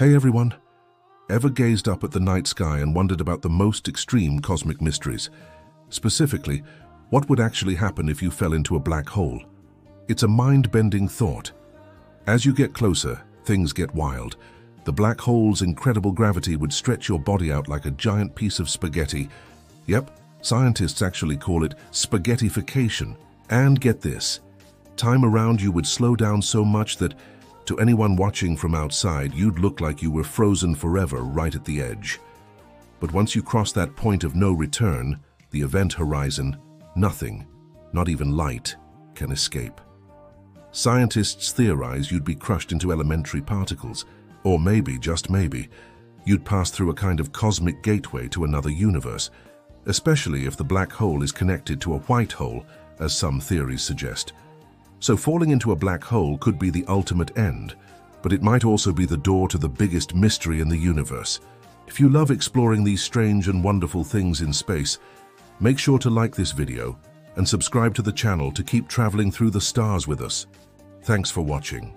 Hey everyone! Ever gazed up at the night sky and wondered about the most extreme cosmic mysteries? Specifically, what would actually happen if you fell into a black hole? It's a mind-bending thought. As you get closer, things get wild. The black hole's incredible gravity would stretch your body out like a giant piece of spaghetti. Yep, scientists actually call it spaghettification. And get this, time around you would slow down so much that to anyone watching from outside, you'd look like you were frozen forever right at the edge. But once you cross that point of no return, the event horizon, nothing, not even light, can escape. Scientists theorize you'd be crushed into elementary particles, or maybe, just maybe, you'd pass through a kind of cosmic gateway to another universe, especially if the black hole is connected to a white hole, as some theories suggest. So falling into a black hole could be the ultimate end, but it might also be the door to the biggest mystery in the universe. If you love exploring these strange and wonderful things in space, make sure to like this video and subscribe to the channel to keep traveling through the stars with us. Thanks for watching.